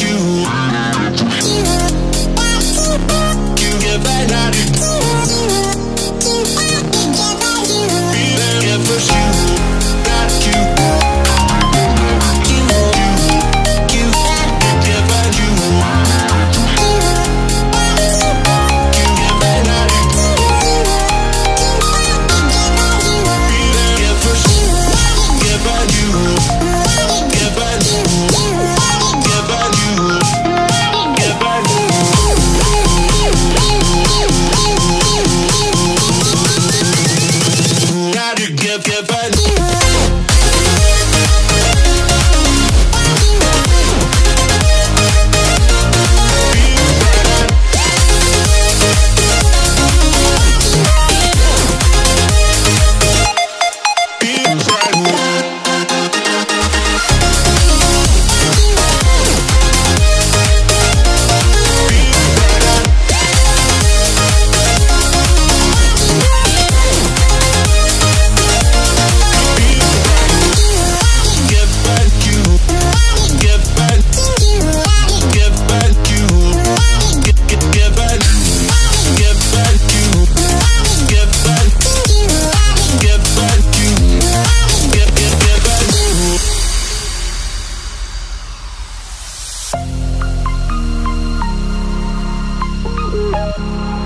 you. Bye.